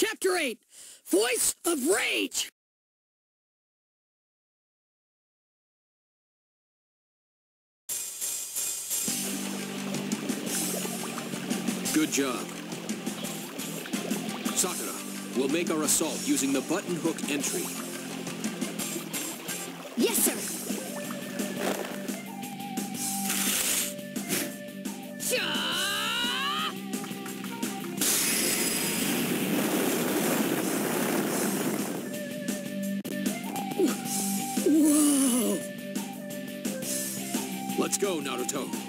Chapter 8 Voice of Rage! Good job. Sakura, we'll make our assault using the button hook entry. Yes, sir. Go, Naruto.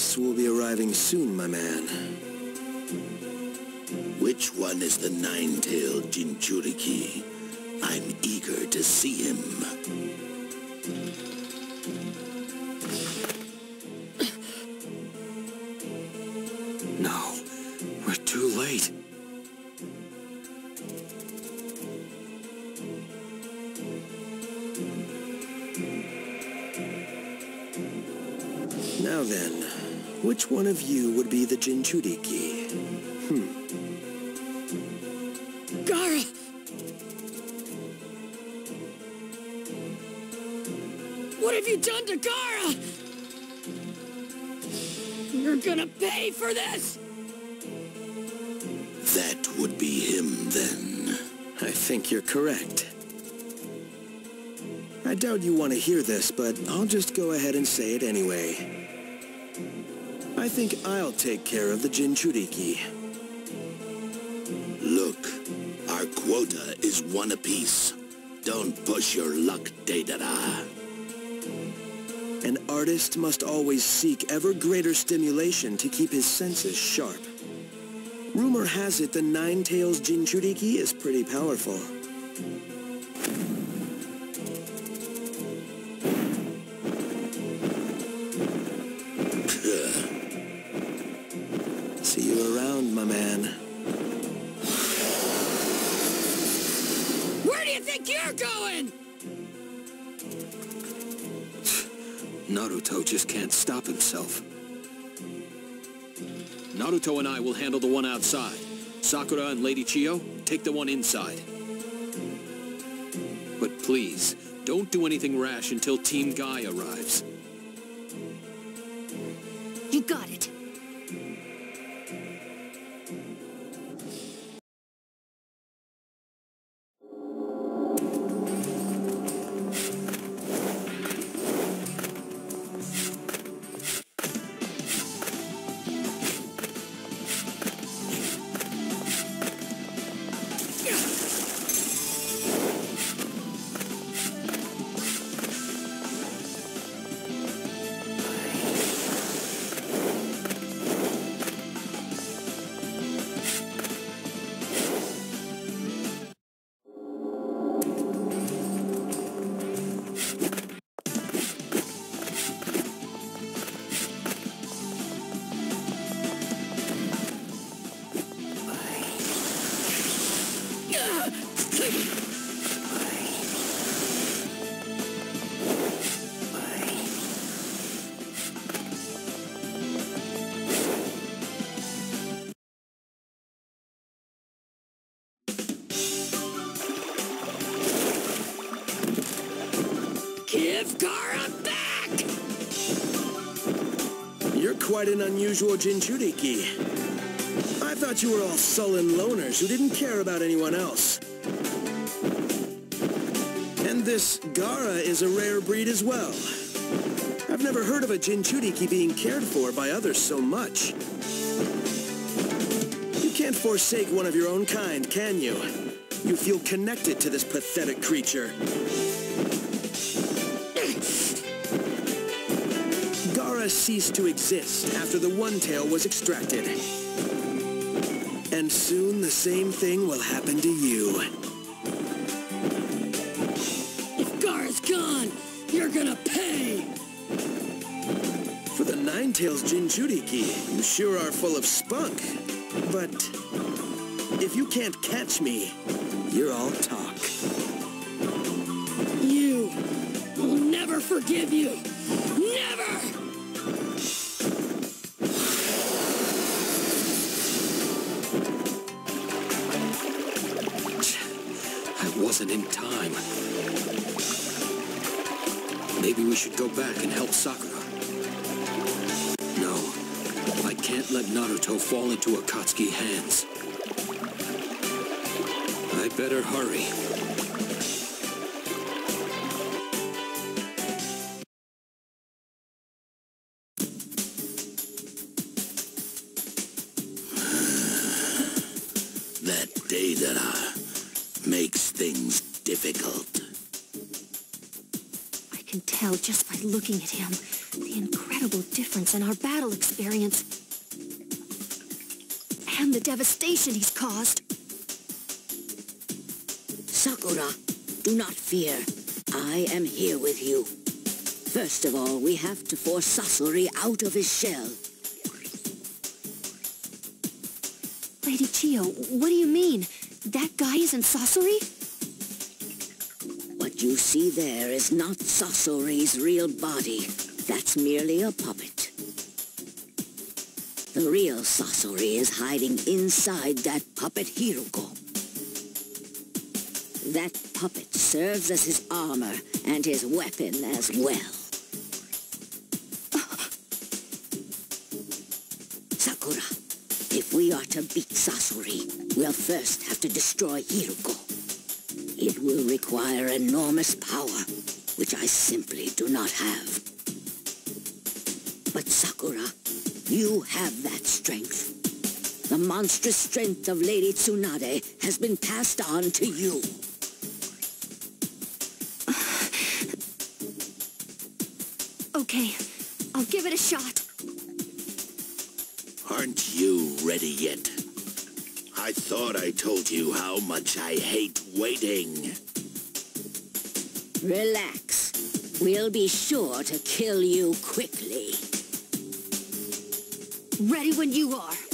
Our guests will be arriving soon, my man. Which one is the nine-tailed Jinchuriki? I'm eager to see him. Which one of you would be the Jinchuriki? Hmm. Gaara! What have you done to Gaara? You're gonna pay for this! That would be him then. I think you're correct. I doubt you want to hear this, but I'll just go ahead and say it anyway. I think I'll take care of the Jinchuriki. Look, our quota is one apiece. Don't push your luck, Deidara. An artist must always seek ever greater stimulation to keep his senses sharp. Rumor has it the Nine-Tails Jinchuriki is pretty powerful. Naruto just can't stop himself. Naruto and I will handle the one outside. Sakura and Lady Chiyo, take the one inside. But please, don't do anything rash until Team Guy arrives. You got it. Quite an unusual Jinchuriki. I thought you were all sullen loners who didn't care about anyone else. And this Gaara is a rare breed as well. I've never heard of a Jinchuriki being cared for by others so much. You can't forsake one of your own kind, can you? You feel connected to this pathetic creature. Ceased to exist after the One Tail was extracted. And soon the same thing will happen to you. If Gaara is gone, you're gonna pay! For the Nine-Tails Jinchuriki, you sure are full of spunk. But if you can't catch me, you're all talk. You will never forgive you! Never! In time. Maybe we should go back and help Sakura. No, I can't let Naruto fall into Akatsuki hands. I better hurry. Difficult. I can tell just by looking at him the incredible difference in our battle experience and the devastation he's caused. Sakura, do not fear. I am here with you. First of all, we have to force Sasori out of his shell. Lady Chiyo, what do you mean? That guy isn't Sasori? You see there is not Sasori's real body. That's merely a puppet. The real Sasori is hiding inside that puppet Hiruko. That puppet serves as his armor and his weapon as well. Sakura, if we are to beat Sasori, we'll first have to destroy Hiruko. It will require enormous power, which I simply do not have. But Sakura, you have that strength. The monstrous strength of Lady Tsunade has been passed on to you. Okay, I'll give it a shot. Aren't you ready yet? I thought I told you how much I hate waiting. Relax. We'll be sure to kill you quickly. Ready when you are.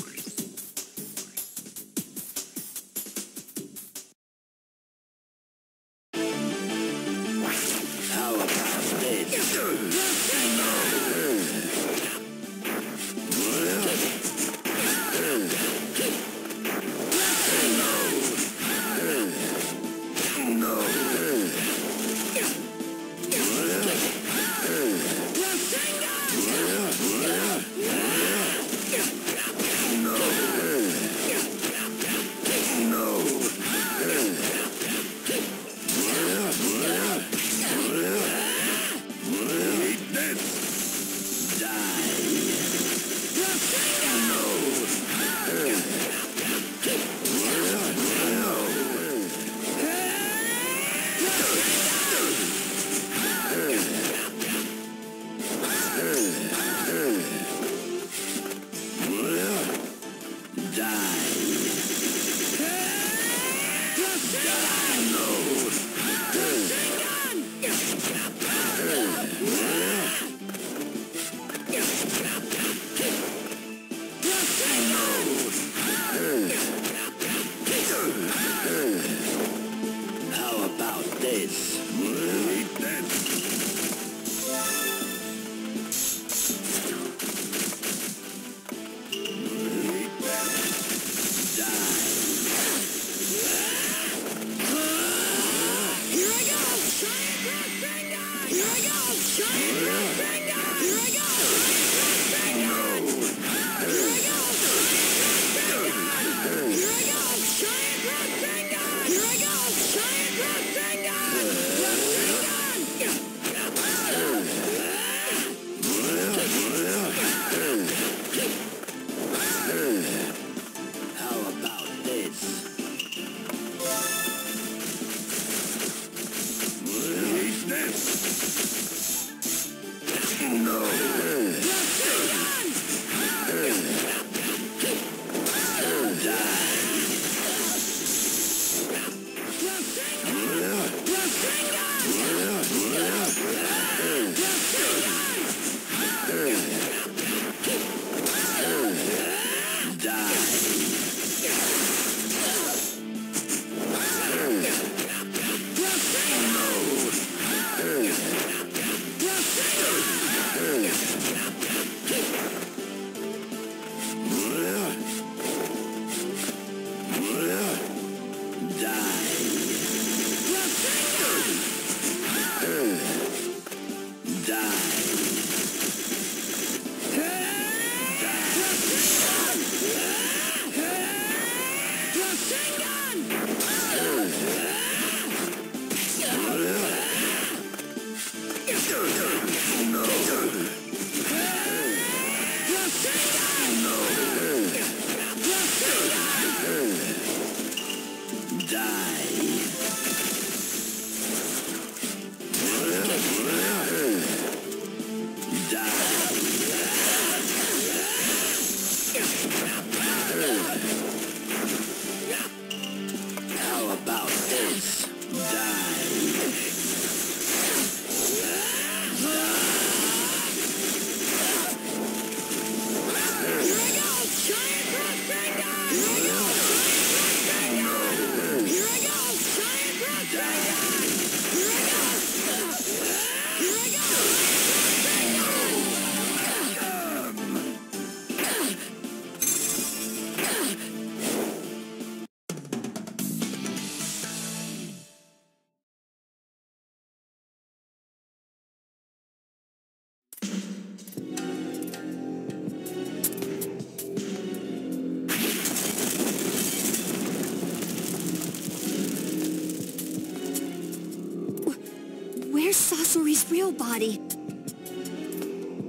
Body?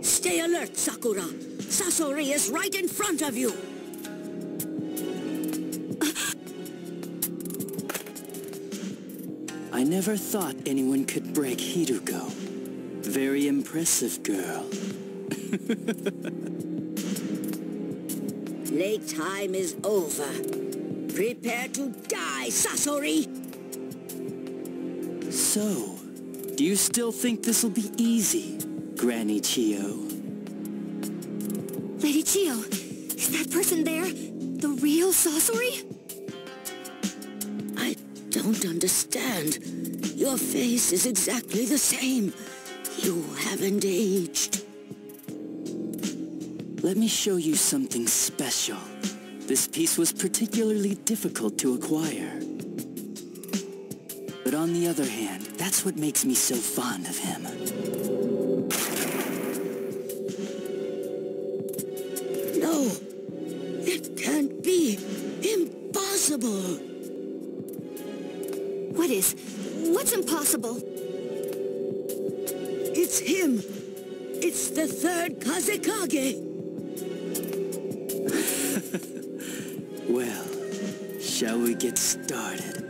Stay alert, Sakura. Sasori is right in front of you. I never thought anyone could break Hiruko. Very impressive girl. Playtime is over. Prepare to die, Sasori! So, do you still think this'll be easy, Granny Chiyo? Lady Chiyo, is that person there the real Sasori? I don't understand. Your face is exactly the same. You haven't aged. Let me show you something special. This piece was particularly difficult to acquire. But on the other hand, that's what makes me so fond of him. No, it can't be. Impossible. What is? What's impossible? It's him. It's the third Kazekage. Well, shall we get started?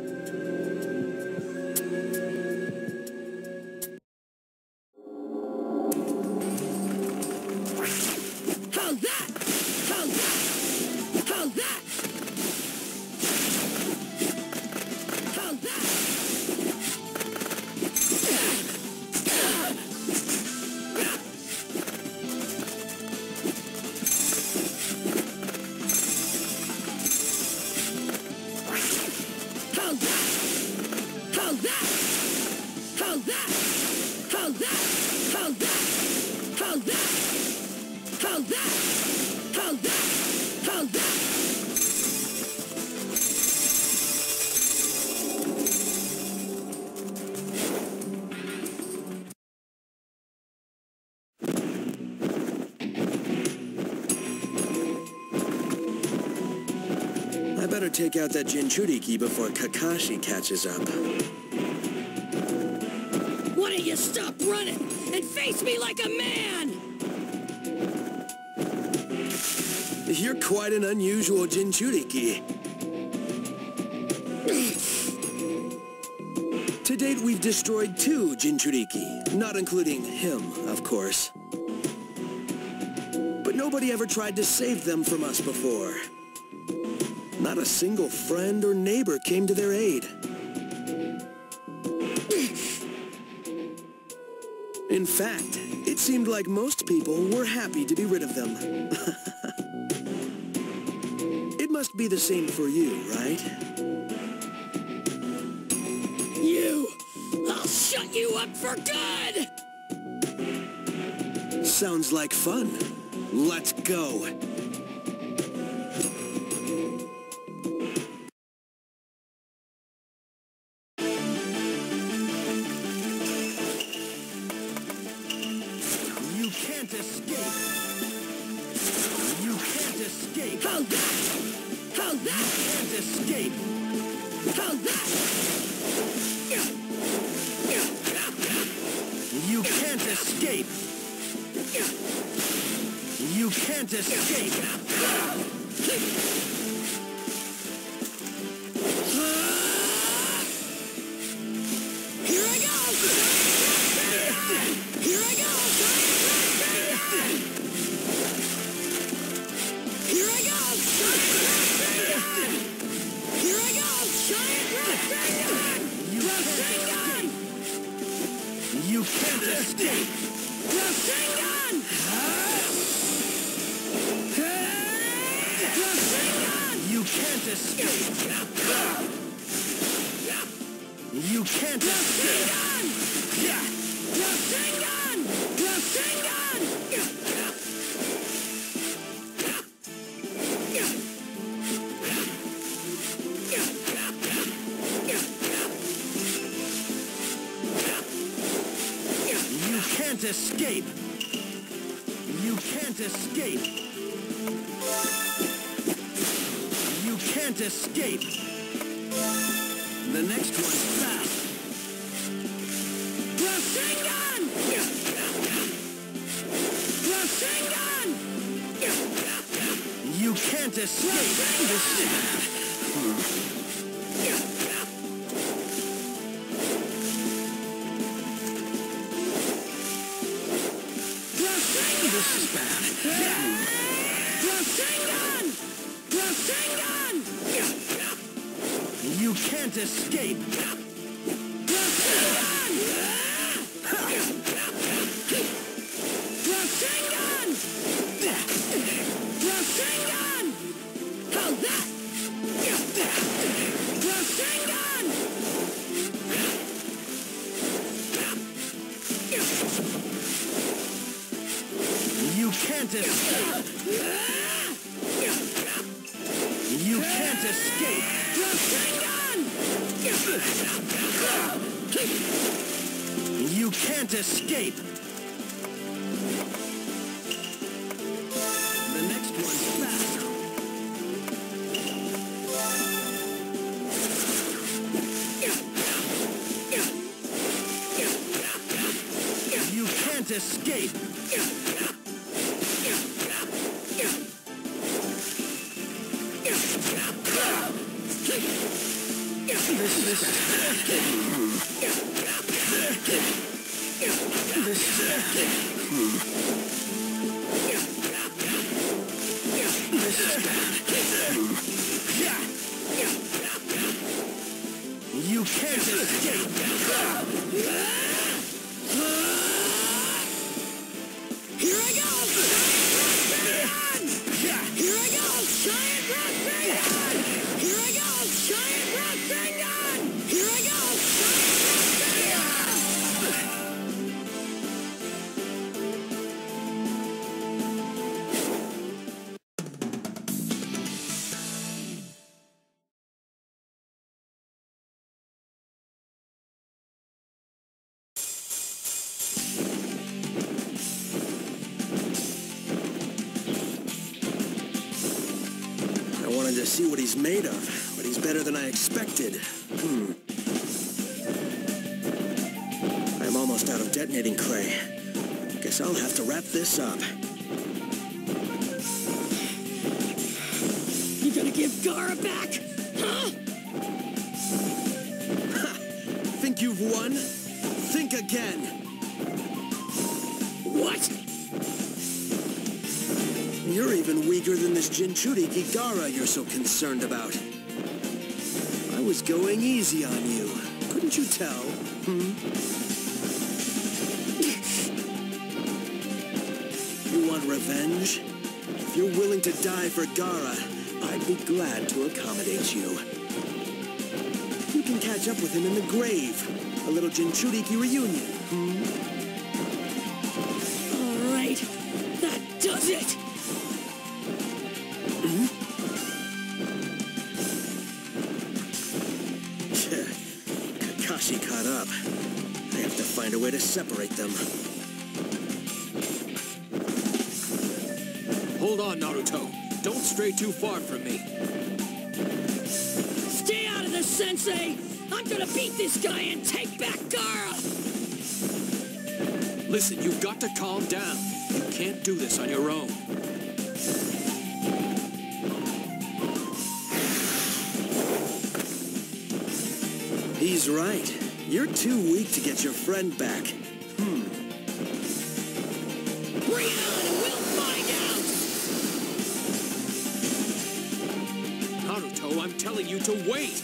Take out that Jinchuriki before Kakashi catches up. Why don't you stop running and face me like a man? You're quite an unusual Jinchuriki. to date, we've destroyed two Jinchuriki, not including him, of course. But nobody ever tried to save them from us before. Not a single friend or neighbor came to their aid. In fact, it seemed like most people were happy to be rid of them. it must be the same for you, right? You! I'll shut you up for good! Sounds like fun. Let's go. Atlantis shake! You can't escape. You can't escape. Rasengan! Rasengan! You can't escape. You can't escape. Can't escape. The next one's fast. Rasengan! Rasengan! You can't escape this... This is bad. Rasengan! Can't escape. Rasengan! Rasengan! Rasengan! You can't escape. You can't escape. Rasengan! You can't escape. You made of, but he's better than I expected. Hmm. I'm almost out of detonating clay. Guess I'll have to wrap this up. You gonna give Gaara back? Huh? Think you've won? Think again. What? You're even weaker than this Jinchuriki Gaara you're so concerned about. I was going easy on you. Couldn't you tell? Hmm? You want revenge? If you're willing to die for Gaara, I'd be glad to accommodate you. You can catch up with him in the grave. A little Jinchuriki reunion. Hmm? Way to separate them. Hold on, Naruto. Don't stray too far from me. Stay out of this, Sensei! I'm gonna beat this guy and take back Gaara! Listen, you've got to calm down. You can't do this on your own. He's right. You're too weak to get your friend back. Hmm. Bring it on and we'll find out! Naruto, I'm telling you to wait.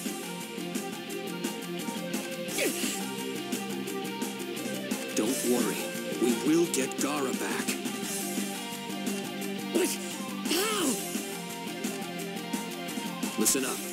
Don't worry. We will get Gaara back. But how? Listen up.